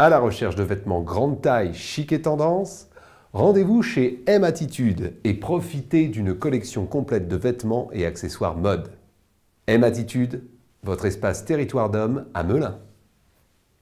À la recherche de vêtements grande taille, chic et tendance Rendez-vous chez M Attitude et profitez d'une collection complète de vêtements et accessoires mode. M Attitude, votre espace territoire d'homme à Melun.